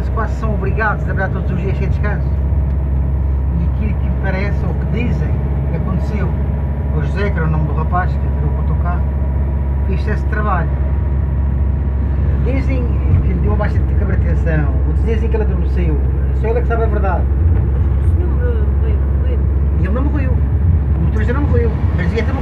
eles quase são obrigados a trabalhar todos os dias sem descanso. E aquilo que parece, ou que dizem, que aconteceu O José, que era o nome do rapaz que virou para o carro, fez esse trabalho. Dizem que lhe deu uma baixa de cabratenção, outros dizem que ele adormeceu, só ele é que sabe a verdade. O senhor eh, morreu. E ele não morreu. O motorista não morreu, mas devia ter morrido.